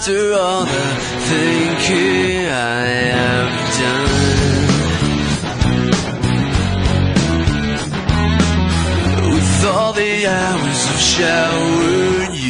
after all the thinking I have done. With all the hours of showering you.